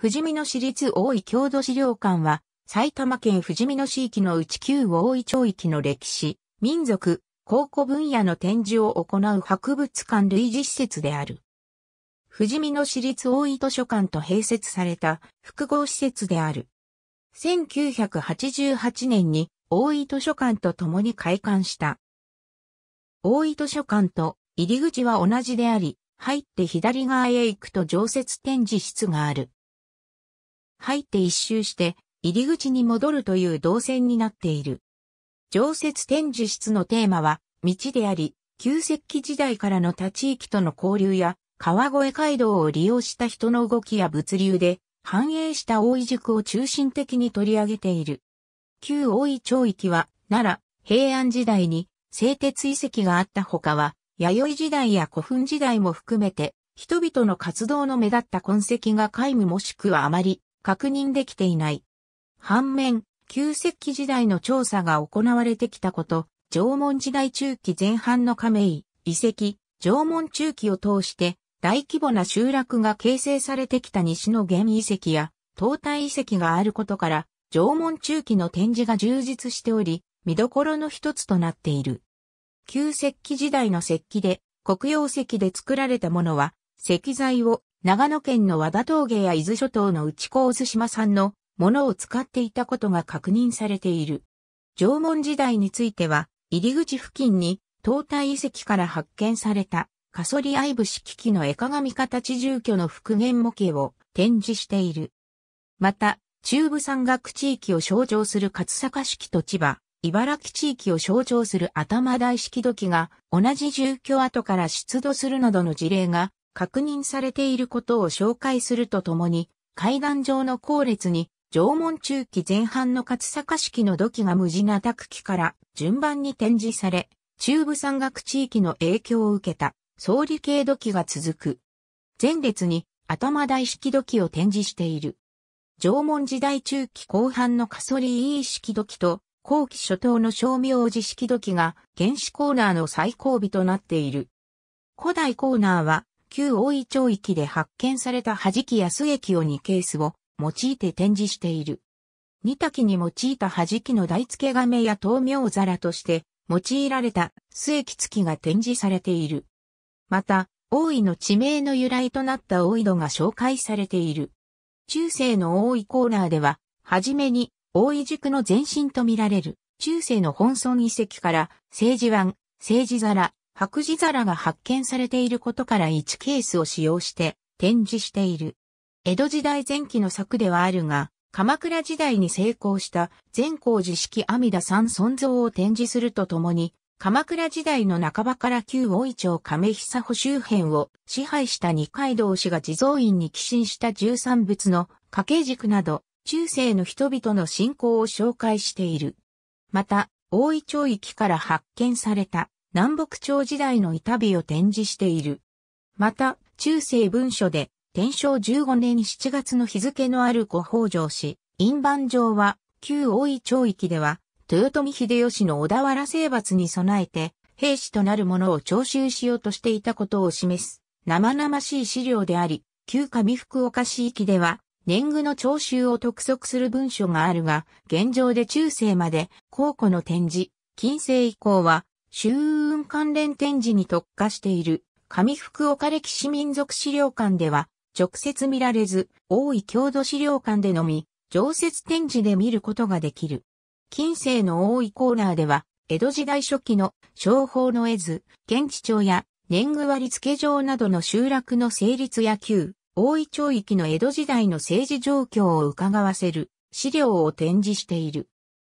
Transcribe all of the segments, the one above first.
富士見野市立大井郷土資料館は、埼玉県富士見野市域のうち旧大井町域の歴史、民族、考古分野の展示を行う博物館類似施設である。富士見野市立大井図書館と併設された複合施設である。1988年に大井図書館と共に開館した。大井図書館と入り口は同じであり、入って左側へ行くと常設展示室がある。入って一周して入り口に戻るという動線になっている。常設展示室のテーマは道であり、旧石器時代からの他地域との交流や川越街道を利用した人の動きや物流で繁栄した大井塾を中心的に取り上げている。旧大井町域は奈良、平安時代に製鉄遺跡があった他は、弥生時代や古墳時代も含めて、人々の活動の目立った痕跡が皆無もしくはあまり確認できていない。反面、旧石器時代の調査が行われてきたこと、縄文時代中期前半の亀井、遺跡、縄文中期を通して大規模な集落が形成されてきた西の原遺跡や東大遺跡があることから、縄文中期の展示が充実しており、見どころの一つとなっている。旧石器時代の石器で、黒曜石で作られたものは、石材を長野県の和田峠や伊豆諸島の内高津島産のものを使っていたことが確認されている。縄文時代については、入り口付近に東大遺跡から発見されたカソリアイブ式機の絵鏡形住居の復元模型を展示している。また、中部山岳地域を象徴する勝坂式と千葉、茨城地域を象徴する頭大式土器が同じ住居跡から出土するなどの事例が確認されていることを紹介するとともに、階段上の後列に縄文中期前半の勝坂式の土器が無事な宅期から順番に展示され、中部山岳地域の影響を受けた総理系土器が続く。前列に頭大式土器を展示している。縄文時代中期後半のカソリー式土器と後期初頭の小明寺式土器が原始コーナーの最後尾となっている。古代コーナーは旧大井町域で発見された弾きや素液を2ケースを用いて展示している。二滝に用いた弾きの台付け亀や豆苗皿として用いられた素液付きが展示されている。また、大井の地名の由来となった大井戸が紹介されている。中世の大井コーナーでは、はじめに大井塾の前身とみられる中世の本村遺跡から政治湾、政治皿、白磁皿が発見されていることから1ケースを使用して展示している。江戸時代前期の作ではあるが、鎌倉時代に成功した善光寺式阿弥陀さん存像を展示するとともに、鎌倉時代の半ばから旧大井町亀久保周辺を支配した二階堂氏が地蔵院に寄進した十三仏の掛け軸など、中世の人々の信仰を紹介している。また、大井町域から発見された南北朝時代の板火を展示している。また、中世文書で、天正15年7月の日付のあるご北条氏、印番上は、旧大井町域では、豊臣秀吉の小田原征伐に備えて、兵士となる者を徴収しようとしていたことを示す、生々しい資料であり、旧上福岡市域では、年貢の徴収を督促する文書があるが、現状で中世まで、考古の展示、近世以降は、周運関連展示に特化している、上福岡歴史民族資料館では、直接見られず、大井郷土資料館でのみ、常設展示で見ることができる。近世の多いコーナーでは、江戸時代初期の商法の絵図、現地帳や年貢割付場などの集落の成立や旧、大井町域の江戸時代の政治状況を伺わせる資料を展示している。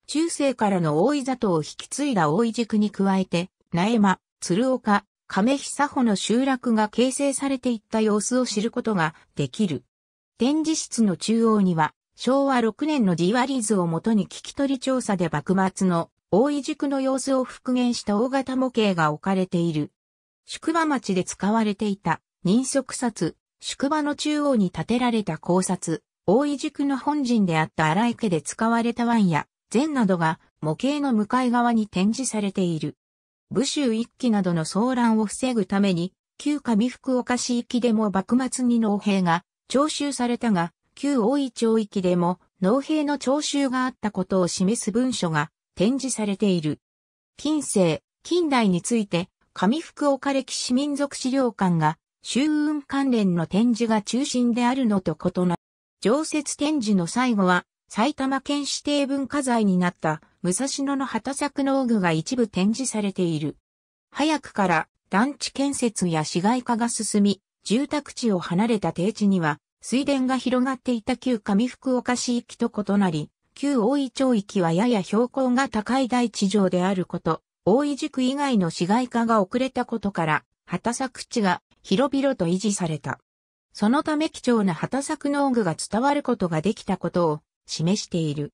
中世からの大井里を引き継いだ大井塾に加えて、苗間、鶴岡、亀久穂の集落が形成されていった様子を知ることができる。展示室の中央には昭和6年のディワリーズをもとに聞き取り調査で幕末の大井塾の様子を復元した大型模型が置かれている。宿場町で使われていた人足札、宿場の中央に建てられた考察、大井塾の本陣であった荒井家で使われた湾や禅などが模型の向かい側に展示されている。武州一揆などの騒乱を防ぐために、旧上福岡市域でも幕末に農兵が徴収されたが、旧大井町域でも農兵の徴収があったことを示す文書が展示されている。近世、近代について、上福岡歴史民族資料館が、周運関連の展示が中心であるのと異なる。常設展示の最後は、埼玉県指定文化財になった武蔵野の畑作農具が一部展示されている。早くから団地建設や市街化が進み、住宅地を離れた低地には水田が広がっていた旧上福岡市域と異なり、旧大井町域はやや標高が高い大地上であること、大井塾以外の市街化が遅れたことから、畑作地が広々と維持された。そのため貴重な畑作農具が伝わることができたことを示している。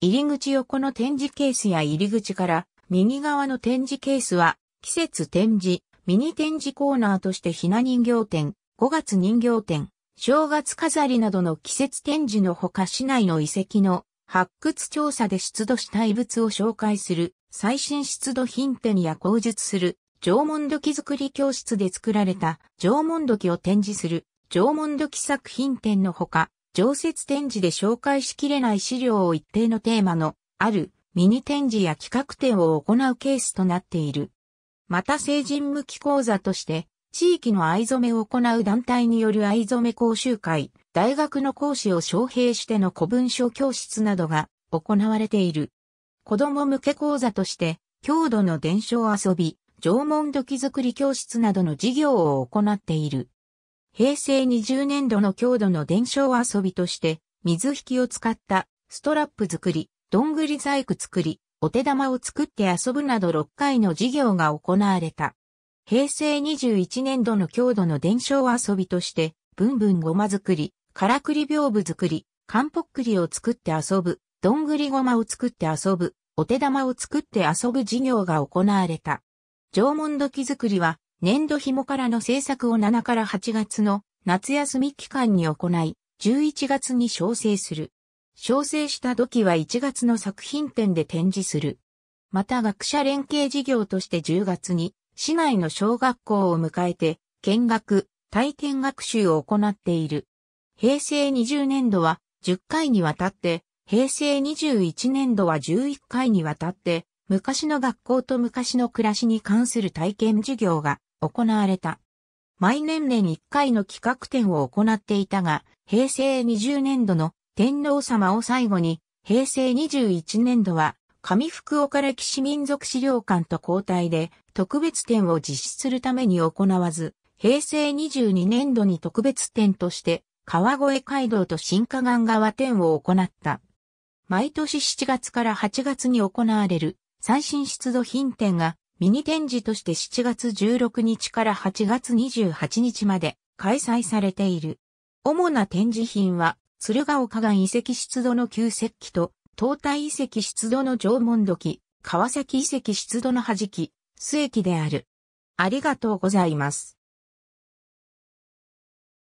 入り口横の展示ケースや入り口から右側の展示ケースは季節展示、ミニ展示コーナーとしてひな人形展、5月人形展、正月飾りなどの季節展示のほか市内の遺跡の発掘調査で出土した遺物を紹介する最新出土品展や口述する縄文土器作り教室で作られた縄文土器を展示する縄文土器作品展のほか、常設展示で紹介しきれない資料を一定のテーマのあるミニ展示や企画展を行うケースとなっている。また成人向き講座として、地域の藍染めを行う団体による藍染め講習会、大学の講師を招聘しての古文書教室などが行われている。子供向け講座として、郷土の伝承遊び、縄文土器作り教室などの事業を行っている。平成20年度の郷土の伝承遊びとして、水引きを使ったストラップ作り、どんぐり細工作り、お手玉を作って遊ぶなど6回の事業が行われた。平成21年度の郷土の伝承遊びとして、ブンブンごま作り、からくり屏風作り、かんぽっくりを作って遊ぶ、どんぐりごまを作って遊ぶ、お手玉を作って遊ぶ事業が行われた。縄文土器作りは、年度紐からの制作を7から8月の夏休み期間に行い、11月に調整する。調整した土器は1月の作品展で展示する。また学者連携事業として10月に市内の小学校を迎えて見学、体験学習を行っている。平成20年度は10回にわたって、平成21年度は11回にわたって、昔の学校と昔の暮らしに関する体験授業が行われた。毎年々1回の企画展を行っていたが、平成20年度の天皇様を最後に、平成21年度は、上福岡歴史民族資料館と交代で特別展を実施するために行わず、平成22年度に特別展として川越街道と新河岸川展を行った。毎年7月から8月に行われる最新出土品展がミニ展示として7月16日から8月28日まで開催されている。主な展示品は鶴岡岩遺跡出土の旧石器と、東大遺跡出土の縄文土器、川崎遺跡出土の弾き、末器である。ありがとうございます。